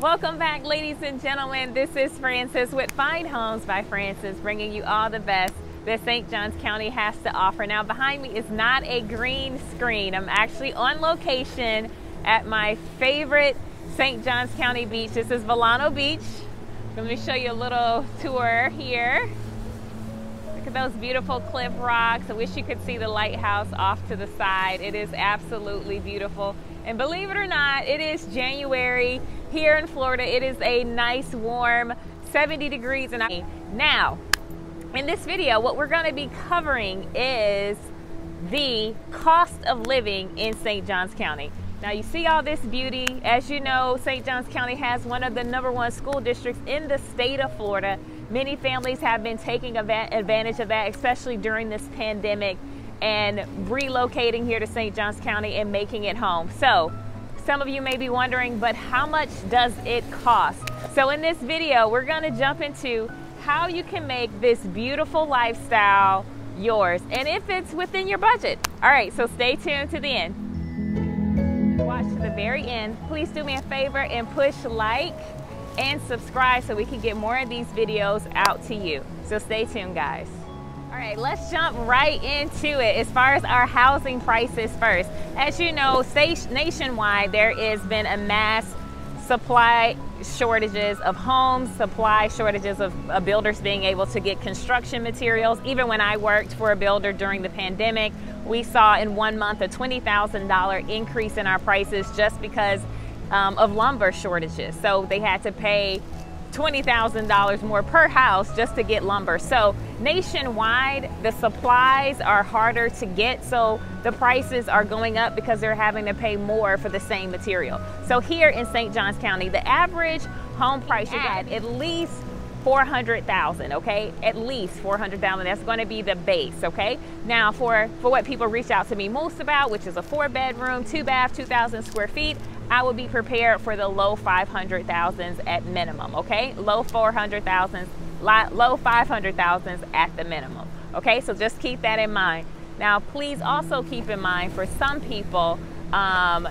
Welcome back, ladies and gentlemen. This is Francis with Fine Homes by Francis, bringing you all the best that St. Johns County has to offer. Now, behind me is not a green screen. I'm actually on location at my favorite St. Johns County beach. This is Vilano Beach. Let me show you a little tour here. Look at those beautiful cliff rocks. I wish you could see the lighthouse off to the side. It is absolutely beautiful. And believe it or not, it is January here in Florida. It is a nice warm 70 degrees and I now in this video what we're going to be covering is the cost of living in St. Johns County. Now you see all this beauty. As you know, St. Johns County has one of the number one school districts in the state of Florida. Many families have been taking advantage of that, especially during this pandemic and relocating here to St. Johns County and making it home. So some of you may be wondering, but how much does it cost? So in this video, we're gonna jump into how you can make this beautiful lifestyle yours and if it's within your budget. All right, so stay tuned to the end. Watch to the very end. Please do me a favor and push like and subscribe so we can get more of these videos out to you. So stay tuned, guys. All right, let's jump right into it as far as our housing prices first. As you know, nationwide, there has been a mass supply shortages of homes, supply shortages of builders being able to get construction materials. Even when I worked for a builder during the pandemic, we saw in one month a $20,000 increase in our prices just because um, of lumber shortages. So they had to pay $20,000 more per house just to get lumber. So nationwide, the supplies are harder to get, so the prices are going up because they're having to pay more for the same material. So here in St. Johns County, the average home price you add at least 400,000, okay? At least 400,000. That's going to be the base, okay? Now for for what people reach out to me most about, which is a four bedroom, two bath, 2,000 square feet, I would be prepared for the low 500,000s at minimum, okay? Low 400,000s, low 500,000s at the minimum, okay? So just keep that in mind. Now, please also keep in mind for some people, um,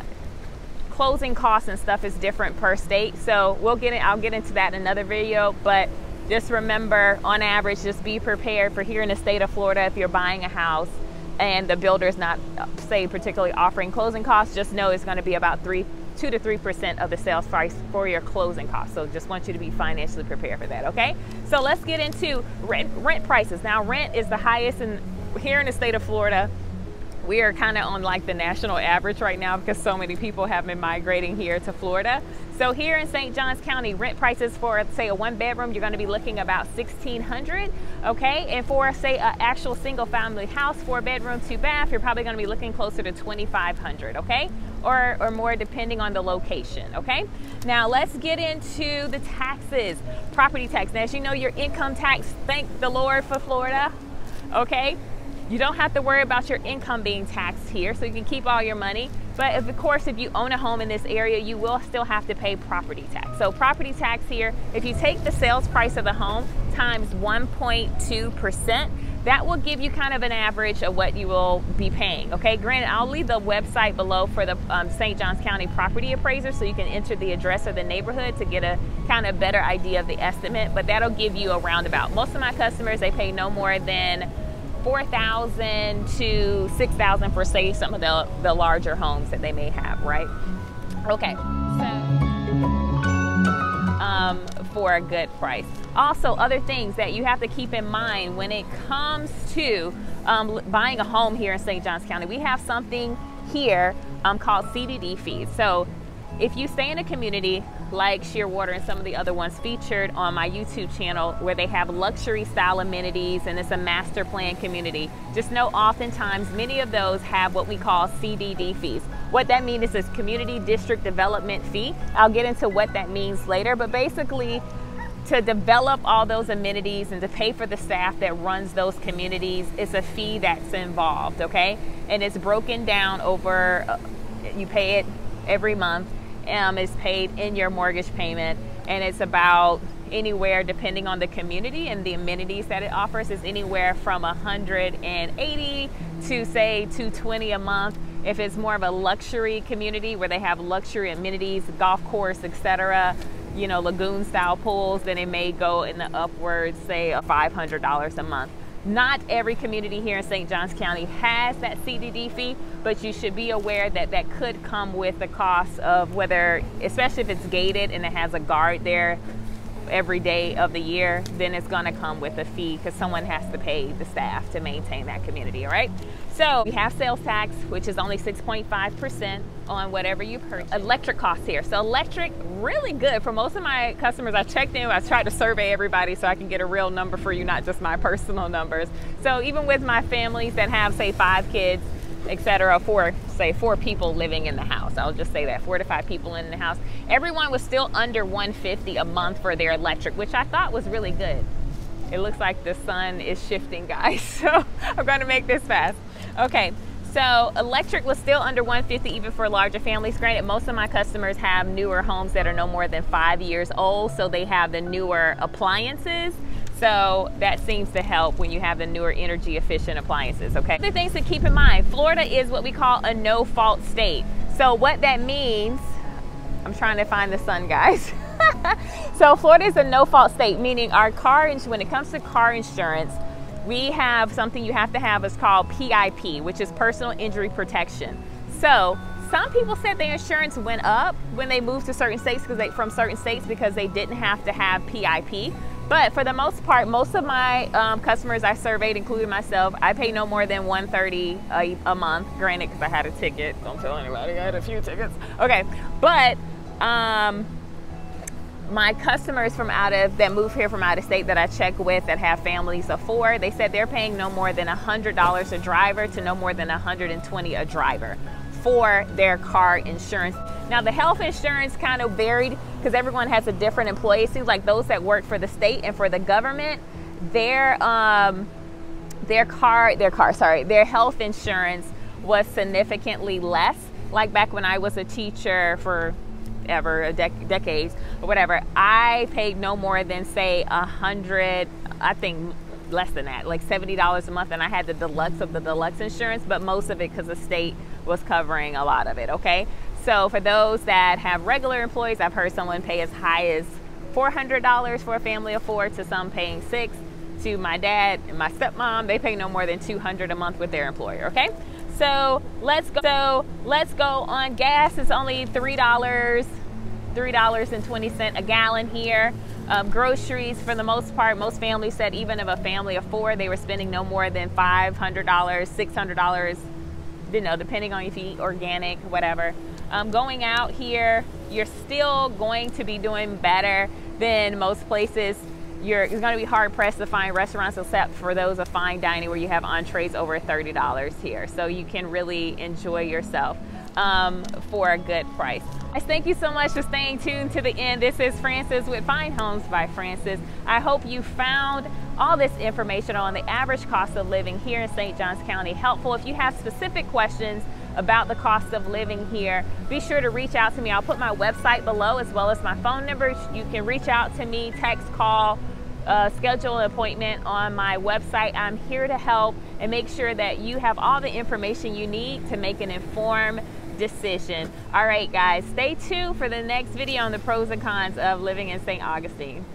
closing costs and stuff is different per state. So we'll get it, I'll get into that in another video, but just remember on average, just be prepared for here in the state of Florida if you're buying a house and the builder is not, say, particularly offering closing costs, just know it's going to be about three two to three percent of the sales price for your closing costs. So just want you to be financially prepared for that. Okay. So let's get into rent rent prices. Now rent is the highest in here in the state of Florida. We are kind of on like the national average right now because so many people have been migrating here to Florida. So here in St. Johns County, rent prices for say a one bedroom, you're going to be looking about 1600 okay? And for say an actual single family house, four bedroom, two bath, you're probably going to be looking closer to 2500 okay? or, or more depending on the location, okay? Now let's get into the taxes, property tax. Now, as you know, your income tax, thank the Lord for Florida, okay? You don't have to worry about your income being taxed here, so you can keep all your money. But of course, if you own a home in this area, you will still have to pay property tax. So property tax here, if you take the sales price of the home times 1.2%, that will give you kind of an average of what you will be paying. Okay, granted, I'll leave the website below for the um, St. Johns County property appraiser so you can enter the address of the neighborhood to get a kind of better idea of the estimate, but that'll give you a roundabout. Most of my customers, they pay no more than 4000 to 6000 for say some of the, the larger homes that they may have, right? Okay, so um, for a good price. Also, other things that you have to keep in mind when it comes to um, buying a home here in St. Johns County. We have something here um, called CDD fees. So if you stay in a community like Shearwater and some of the other ones featured on my YouTube channel where they have luxury style amenities and it's a master plan community, just know oftentimes many of those have what we call CDD fees. What that means is a community district development fee. I'll get into what that means later, but basically to develop all those amenities and to pay for the staff that runs those communities is a fee that's involved, okay? And it's broken down over, uh, you pay it every month um, is paid in your mortgage payment, and it's about anywhere depending on the community and the amenities that it offers is anywhere from 180 to say 220 a month if it's more of a luxury community where they have luxury amenities golf course etc you know, lagoon style pools, then it may go in the upwards, say $500 a month. Not every community here in St. Johns County has that CDD fee, but you should be aware that that could come with the cost of whether, especially if it's gated and it has a guard there, every day of the year, then it's going to come with a fee because someone has to pay the staff to maintain that community, all right? So we have sales tax, which is only 6.5% on whatever you purchase. Electric costs here. So electric, really good for most of my customers. I checked in, I tried to survey everybody so I can get a real number for you, not just my personal numbers. So even with my families that have, say, five kids, etc. for say four people living in the house. I'll just say that four to five people in the house. Everyone was still under 150 a month for their electric, which I thought was really good. It looks like the sun is shifting, guys. So I'm going to make this fast. Okay. So electric was still under 150 even for larger families. Granted, most of my customers have newer homes that are no more than five years old, so they have the newer appliances. So that seems to help when you have the newer energy efficient appliances, okay? The things to keep in mind, Florida is what we call a no fault state. So what that means, I'm trying to find the sun guys. so Florida is a no fault state, meaning our car, when it comes to car insurance, we have something you have to have is called PIP, which is personal injury protection. So some people said their insurance went up when they moved to certain states because they from certain states because they didn't have to have PIP. But for the most part, most of my um, customers I surveyed, including myself, I pay no more than 130 a, a month. Granted, because I had a ticket. Don't tell anybody. I had a few tickets. Okay, but um, my customers from out of that move here from out of state that I check with that have families of four, they said they're paying no more than $100 a driver to no more than 120 a driver for their car insurance. Now the health insurance kind of varied because everyone has a different employee. It seems like those that work for the state and for the government, their um, their car, their car, sorry, their health insurance was significantly less. Like back when I was a teacher for ever a dec- decades or whatever, I paid no more than say a hundred. I think less than that, like $70 a month. And I had the deluxe of the deluxe insurance, but most of it because the state was covering a lot of it, okay? So for those that have regular employees, I've heard someone pay as high as $400 for a family of four to some paying six. To my dad and my stepmom, they pay no more than 200 a month with their employer, okay? So let's go. So let's go on gas. It's only $3, $3.20 a gallon here. Um, groceries, for the most part, most families said even of a family of four, they were spending no more than $500, $600, you know, depending on if you eat organic, whatever. Um, going out here, you're still going to be doing better than most places. You're, going to be hard pressed to find restaurants except for those of fine dining where you have entrees over $30 here. So you can really enjoy yourself um, for a good price. I thank you so much for staying tuned to the end. This is Francis with Fine Homes by Francis. I hope you found all this information on the average cost of living here in St. Johns County helpful. If you have specific questions about the cost of living here, be sure to reach out to me. I'll put my website below as well as my phone number. You can reach out to me, text, call, uh, schedule an appointment on my website. I'm here to help and make sure that you have all the information you need to make an informed decision. All right, guys, stay tuned for the next video on the pros and cons of living in St. Augustine.